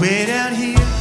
way down here.